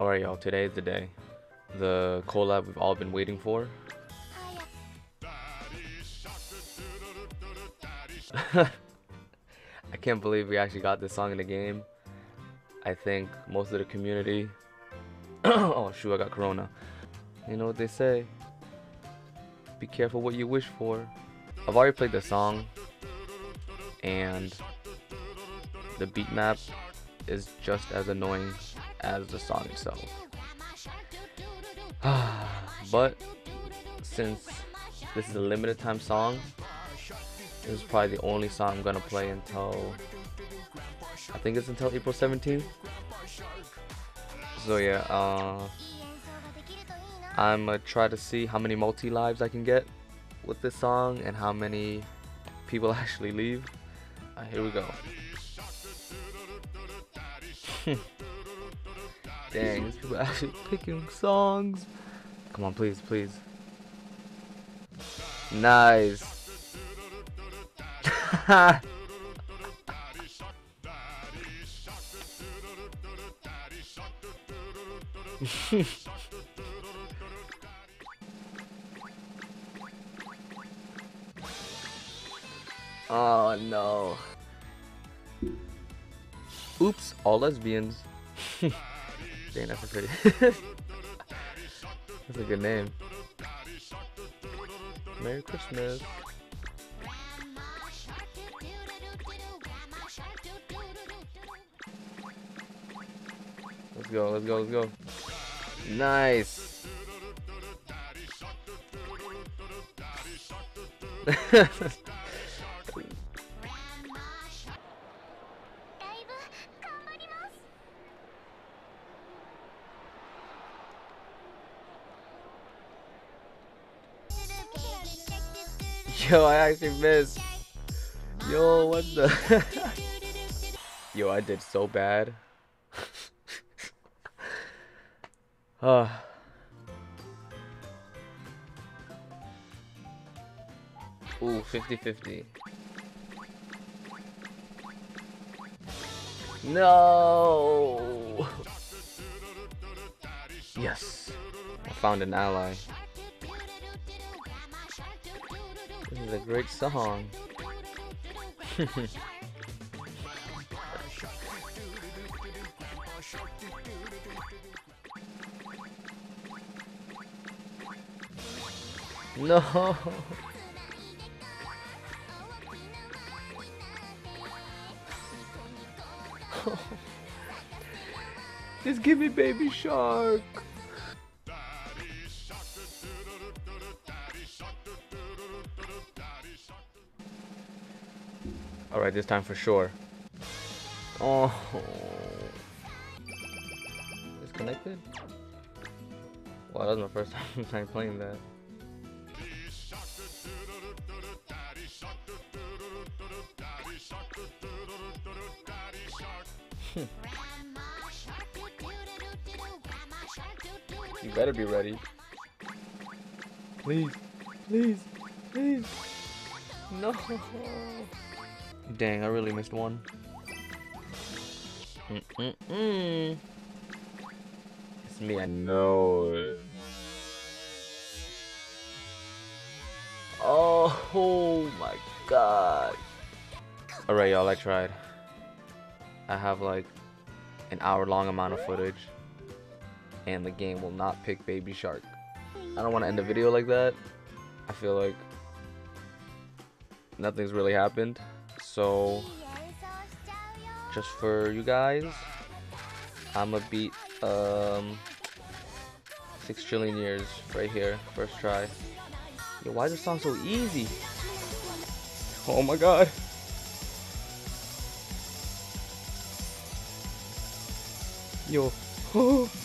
Alright, y'all, today is the day. The collab we've all been waiting for. I can't believe we actually got this song in the game. I think most of the community. oh, shoot, I got Corona. You know what they say? Be careful what you wish for. I've already played the song, and the beat map is just as annoying as the song itself. but since this is a limited time song, this is probably the only song I'm gonna play until I think it's until April 17th. So yeah, uh, I'm gonna try to see how many multi lives I can get with this song and how many people actually leave. Uh, here we go. Dang, these people actually picking songs. Come on, please, please. Nice. oh no. Oops, all lesbians. Dang, that's a pretty. that's a good name. Merry Christmas. Let's go, let's go, let's go. Nice. Yo, I actually missed. Yo, what the? Yo, I did so bad. uh. Ooh, 50-50. No! Yes! I found an ally. This is a great song. no. Just give me baby shark. Alright, this time for sure. Oh. Disconnected? Wow, that was my first time playing that. you better be ready. Please, please, please. No. Dang, I really missed one. Mm -mm -mm. It's me, I know. Oh, oh my god. Alright, y'all, I tried. I have like an hour long amount of footage, and the game will not pick Baby Shark. I don't want to end the video like that. I feel like nothing's really happened. So, just for you guys, I'm gonna beat um, 6 trillion years right here, first try. Yo, why does this song so easy? Oh my god. Yo. Oh.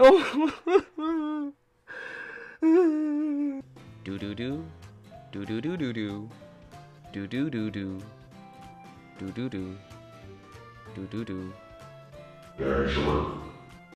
Oh. do do do. Do do do do do. Do do do do. Do do do. Do do do.